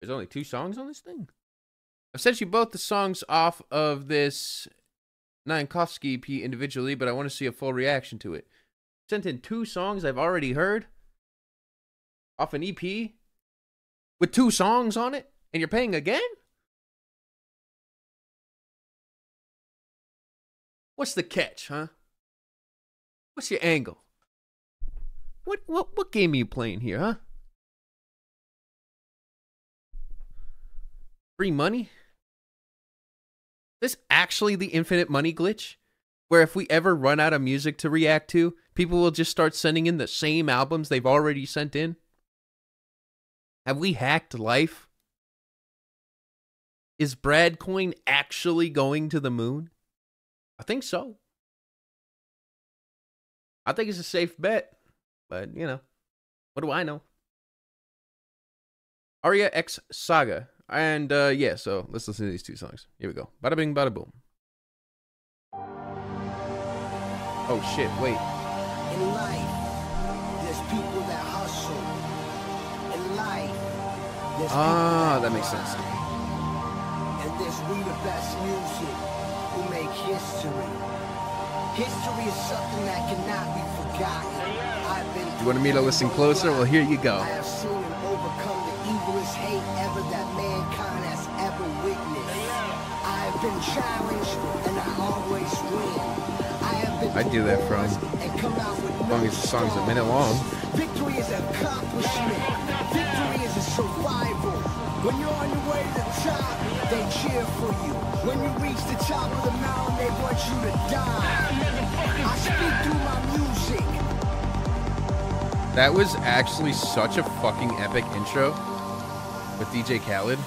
There's only two songs on this thing. I've sent you both the songs off of this Nyankovsky EP individually, but I want to see a full reaction to it. Sent in two songs I've already heard off an EP with two songs on it, and you're paying again? What's the catch, huh? What's your angle? What what what game are you playing here, huh? Free money? This actually the infinite money glitch? Where if we ever run out of music to react to, people will just start sending in the same albums they've already sent in? Have we hacked life? Is Brad Coin actually going to the moon? I think so. I think it's a safe bet, but you know, what do I know? Aria X Saga. And uh yeah, so let's listen to these two songs. Here we go. Bada bing, bada boom. Oh shit, wait. In life, there's people that hustle. In life, there's Ah, people that makes sense. And there's we the best music who make history. History is something that cannot be forgotten. I've been You wanted me to listen closer? Well, here you go. I have seen and overcome the evilest hate ever that mankind has ever witnessed. I have been challenged and I always win. I have been I do that from and come out with as long as the song's a minute long. Victory is accomplishment. Victory is a survival. When you're on your way to the top, they cheer for you. When you reach the top of the mountain, they want you to die. I speak through my music. That was actually such a fucking epic intro with DJ Khaled.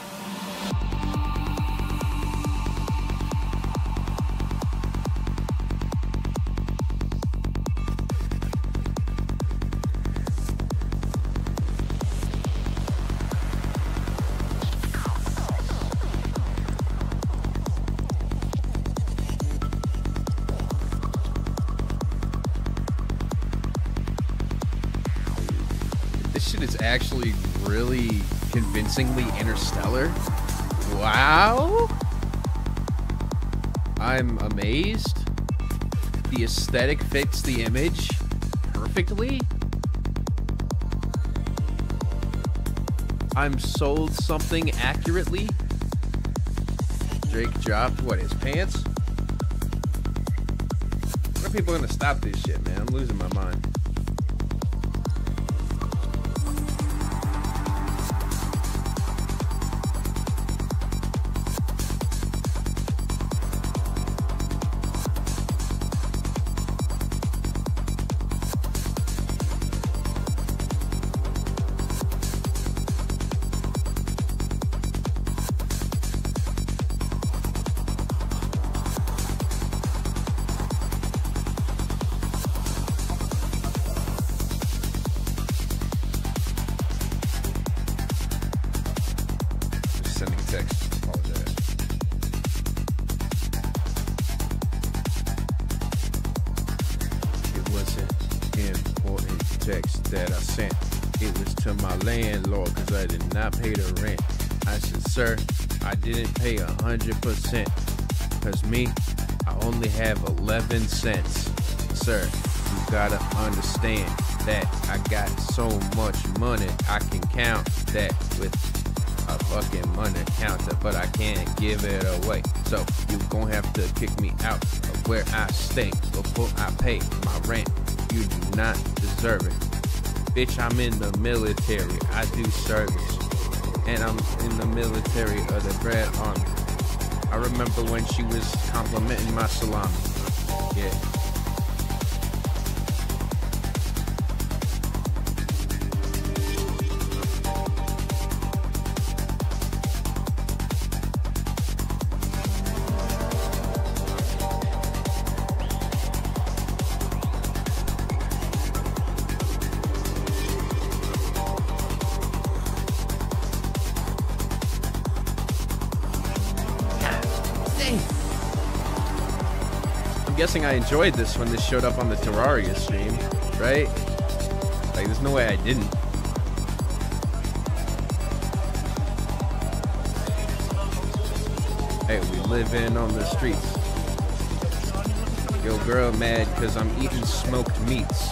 Is actually really convincingly interstellar. Wow. I'm amazed. The aesthetic fits the image perfectly. I'm sold something accurately. Drake dropped what his pants? When are people gonna stop this shit, man? I'm losing my mind. Important text that I sent. It was to my landlord because I did not pay the rent. I said, sir, I didn't pay a hundred percent. Cause me, I only have 11 cents. Sir, you gotta understand that I got so much money I can count that with a fucking money counter, but I can't give it away. So you gon' have to kick me out of where I stay before I pay my rent. You do not deserve it. Bitch, I'm in the military. I do service. And I'm in the military of the Red Army. I remember when she was complimenting my salami. Yeah. Guessing I enjoyed this when this showed up on the Terraria stream, right? Like, there's no way I didn't. Hey, we live in on the streets. Yo, girl mad because I'm eating smoked meats.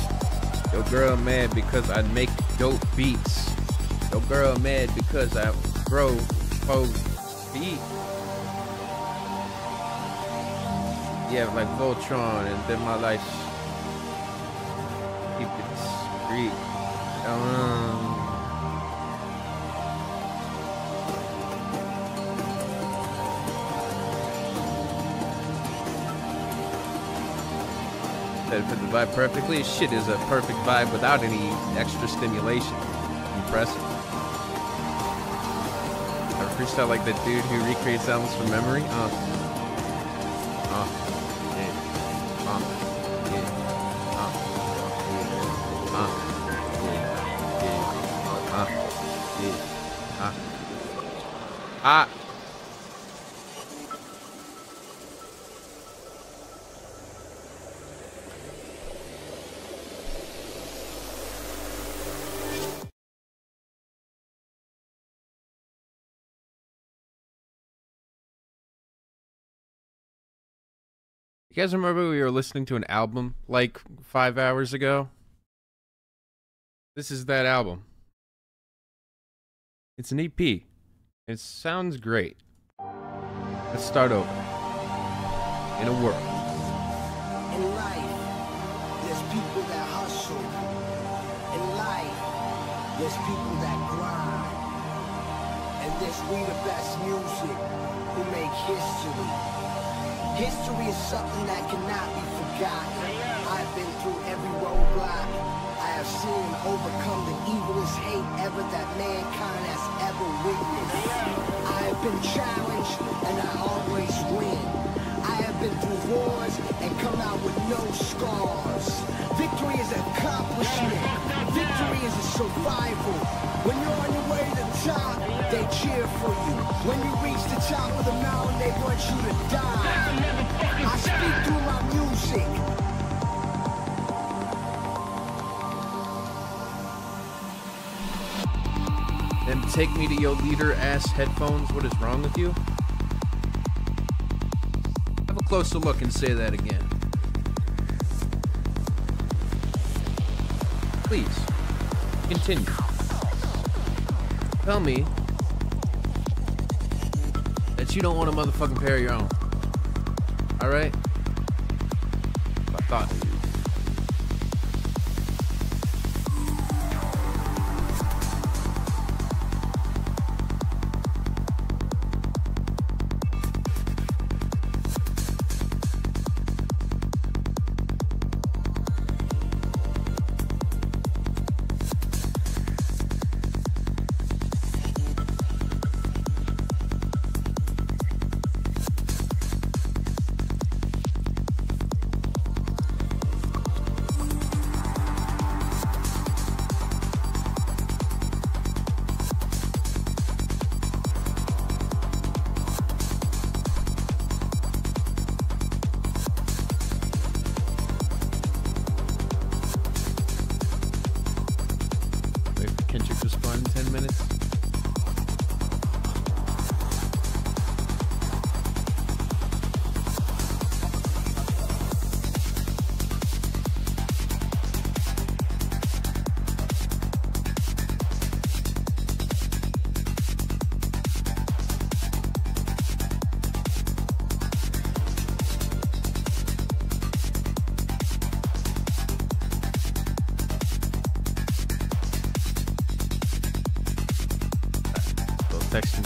Yo, girl mad because I make dope beats. Yo, girl mad because I grow four feet. Yeah, like Voltron, and then my life keep it street. Um, that fit the vibe perfectly. Shit is a perfect vibe without any extra stimulation. Impressive. I freestyle like that dude who recreates albums from memory. Uh. Uh. Ah. You guys remember we were listening to an album like five hours ago? This is that album. It's an EP. It sounds great. Let's start over. In a world. In life, there's people that hustle. In life, there's people that grind. And there's we the best music who make history. History is something that cannot be forgotten. I've been through every roadblock. Overcome the evilest hate ever that mankind has ever witnessed. I have been challenged and I always win. I have been through wars and come out with no scars. Victory is accomplishment. Victory is a survival. When you're on your way to the top, they cheer for you. When you reach the top of the mountain, they want you to die. I speak through my music. Then take me to your leader ass headphones. What is wrong with you? Have a closer look and say that again. Please, continue. Tell me that you don't want a motherfucking pair of your own. Alright? I thought.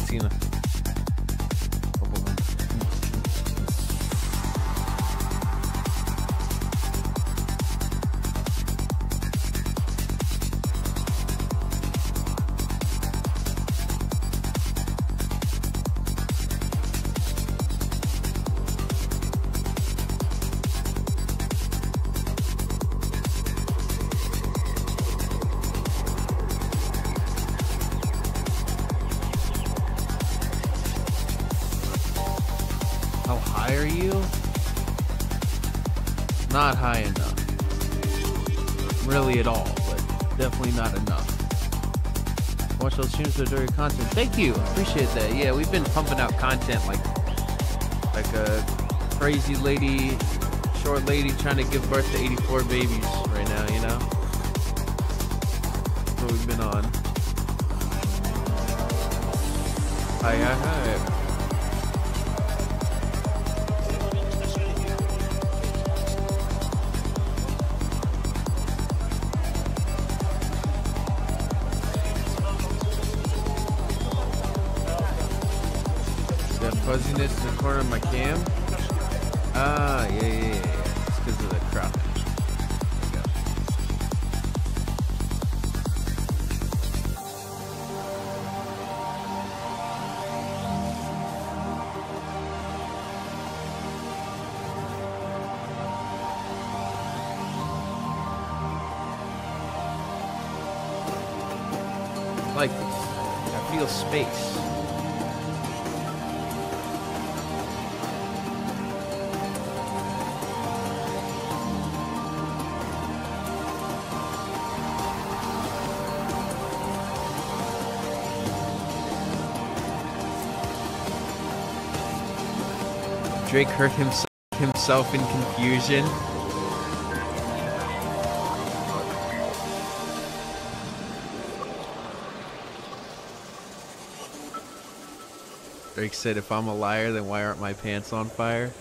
Cristina. hire you? Not high enough. Really at all, but definitely not enough. Watch those streams of your content. Thank you. Appreciate that. Yeah, we've been pumping out content like like a crazy lady, short lady trying to give birth to 84 babies right now, you know? That's what we've been on. Hi, hi, hi. Fuzziness in the corner of my cam? Ah, yeah, yeah, yeah. yeah. It's because of the crop. Like this. I feel space. Drake hurt himself, himself in confusion. Drake said, if I'm a liar, then why aren't my pants on fire?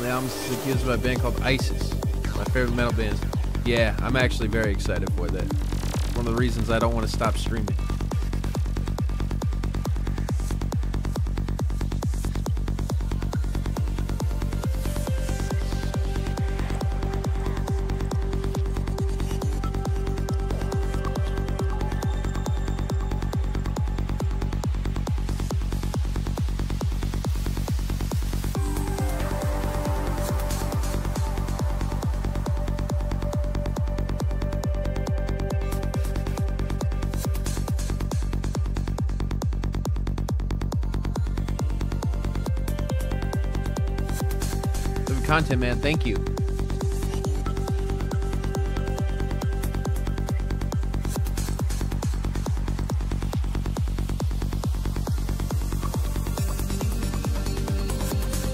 The album's accused by a band called ISIS. My favorite metal band. Yeah, I'm actually very excited for that. One of the reasons I don't want to stop streaming. Content, man. Thank you.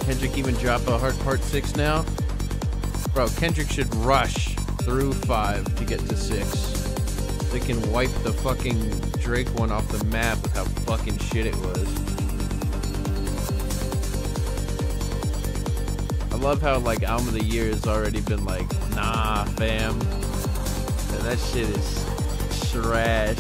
Kendrick even drop a hard part six now? Bro, Kendrick should rush through five to get to six. They can wipe the fucking Drake one off the map with how fucking shit it was. Love how like album of the year has already been like, nah, fam. And that shit is trash.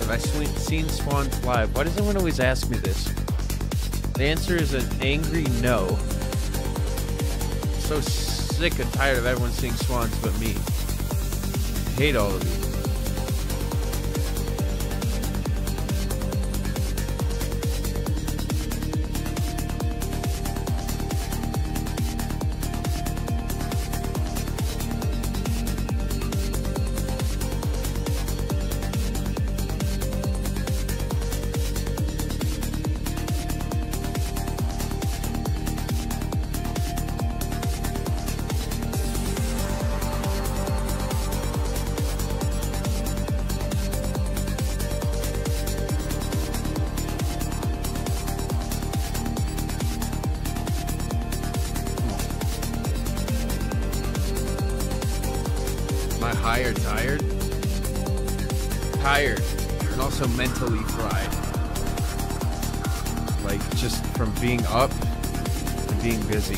Have I seen Swans live? Why does everyone always ask me this? The answer is an angry no. so sick and tired of everyone seeing swans but me. I hate all of you. Tired. And also mentally fried. Like, just from being up and being busy.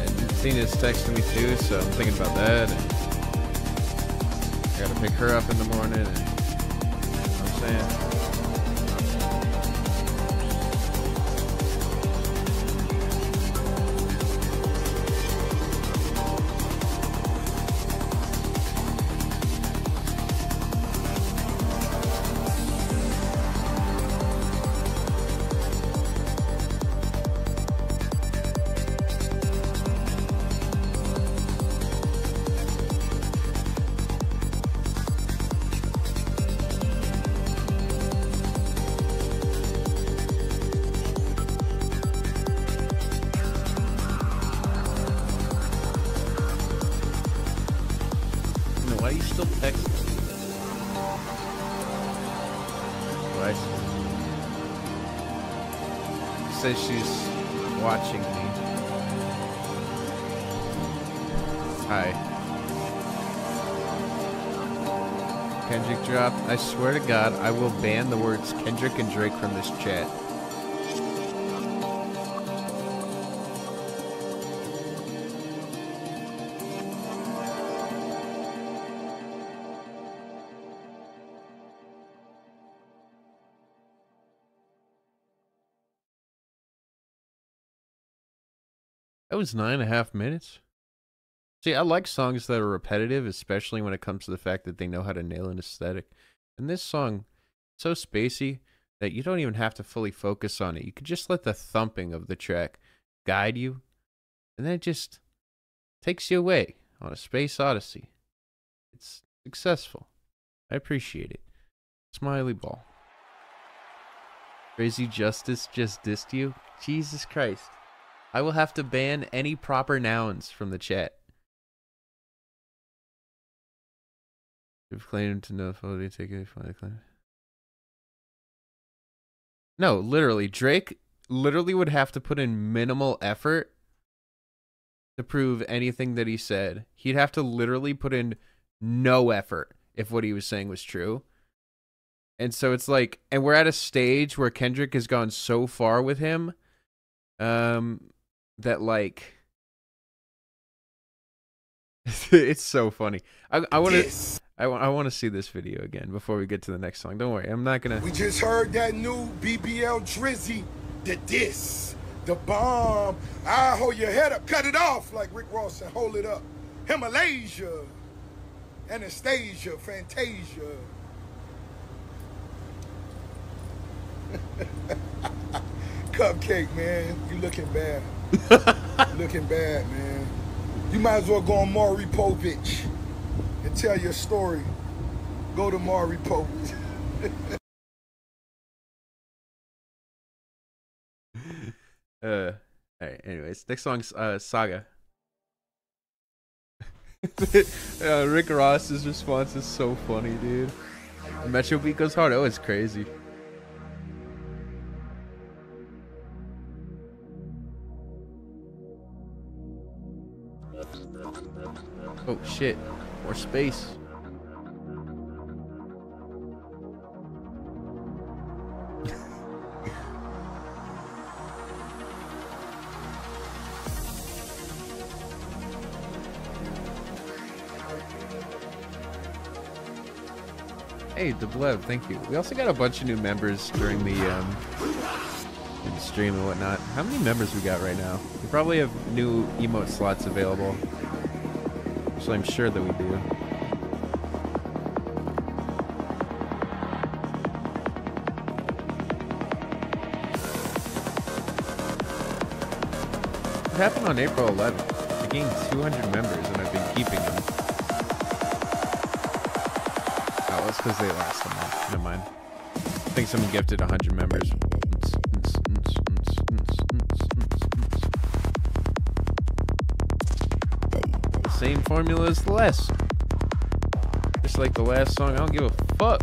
And Tina's texting me too, so I'm thinking about that. And I gotta pick her up in the morning. And, you know I'm saying? She's watching me. Hi. Kendrick dropped. I swear to God, I will ban the words Kendrick and Drake from this chat. That was nine and a half minutes. See, I like songs that are repetitive, especially when it comes to the fact that they know how to nail an aesthetic. And this song, so spacey that you don't even have to fully focus on it. You could just let the thumping of the track guide you, and then it just takes you away on a space odyssey. It's successful. I appreciate it. Smiley ball. Crazy Justice just dissed you? Jesus Christ. I will have to ban any proper nouns from the chat. If claimed to know fully take it the claim. No, literally, Drake literally would have to put in minimal effort to prove anything that he said. He'd have to literally put in no effort if what he was saying was true. And so it's like, and we're at a stage where Kendrick has gone so far with him, um, that like, it's so funny. I I want to I, want, I want to see this video again before we get to the next song. Don't worry, I'm not gonna. We just heard that new BBL Drizzy, the diss, the bomb. I hold your head up, cut it off like Rick Ross said. Hold it up. Himalaya, Anastasia, Fantasia. Cupcake, man, you looking bad. looking bad, man. You might as well go on Maury Povich and tell your story. Go to Maury Povich. uh, all right. Anyways, next song's uh, Saga. uh, Rick Ross's response is so funny, dude. Metro beat goes hard. Oh, it's crazy. Oh shit. More space. hey, Deblev, thank you. We also got a bunch of new members during the um, the stream and whatnot. How many members we got right now? We probably have new emote slots available. Actually, I'm sure that we do. It happened on April 11th. I gained 200 members and I've been keeping them. That that's because they last a month. Never mind. I think someone gifted 100 members. Same formula as the last. Just like the last song, I don't give a fuck.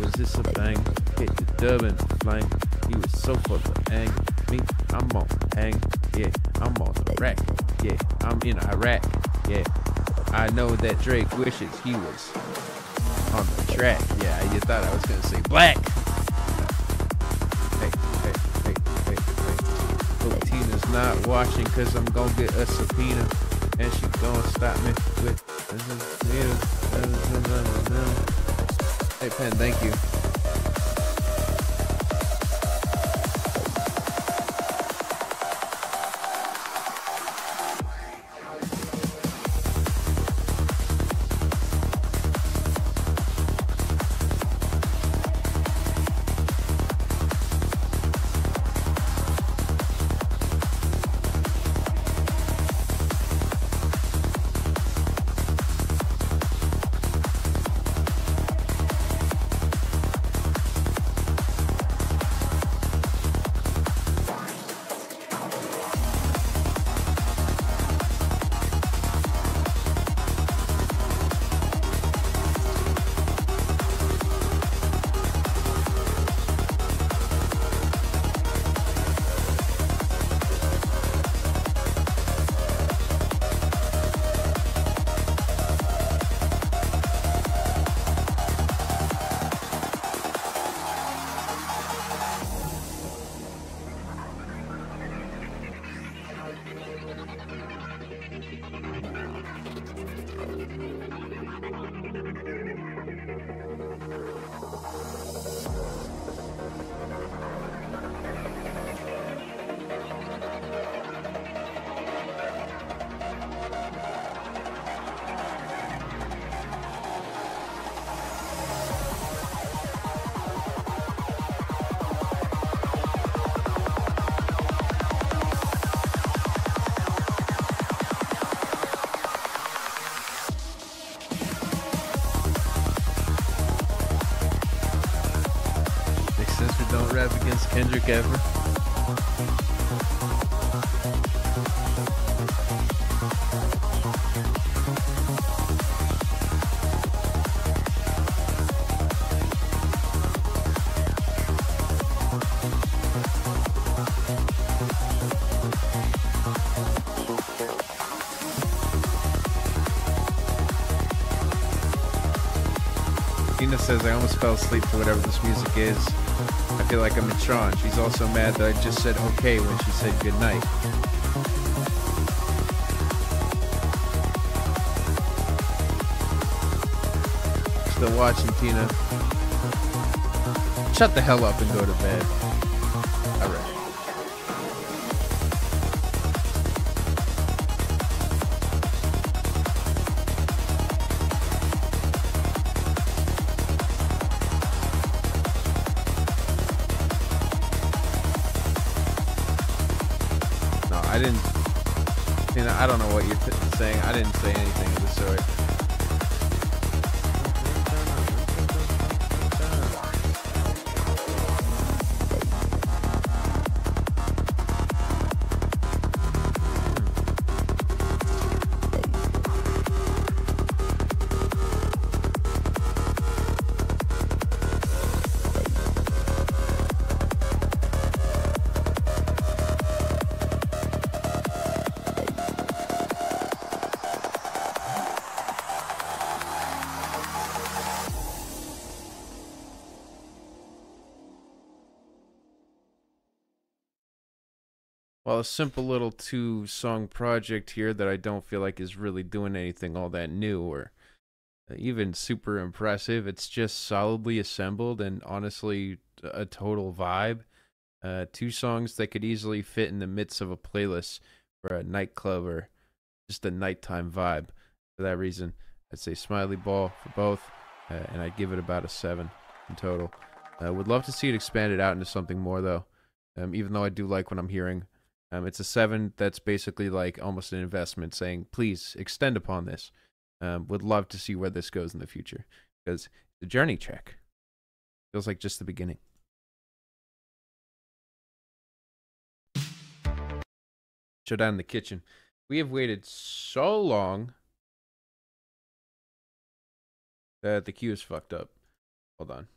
Was this a bang? Hit the dub and flying. He was so full of ang. Me, I'm on hang. Yeah, I'm on the rack. Yeah, I'm in Iraq. Yeah, I know that Drake wishes he was on the track. Yeah, you thought I was gonna say black. Hey, hey, hey, hey, hey. Tina's not watching cause I'm gonna get a subpoena and she gonna stop me with this. Hey Pen, thank you. Ever. Says I almost fell asleep to whatever this music is. I feel like I'm in Tron. She's also mad that I just said okay when she said good night. Still watching Tina. Shut the hell up and go to bed. Alright. A simple little two song project here that I don't feel like is really doing anything all that new or even super impressive. It's just solidly assembled and honestly a total vibe. Uh, two songs that could easily fit in the midst of a playlist for a nightclub or just a nighttime vibe. For that reason, I'd say Smiley Ball for both, uh, and I'd give it about a seven in total. Uh, would love to see it expanded out into something more though. Um, even though I do like what I'm hearing, um, it's a seven that's basically like almost an investment, saying please extend upon this. Um, would love to see where this goes in the future because the journey check feels like just the beginning. Showdown in the kitchen. We have waited so long that the queue is fucked up. Hold on.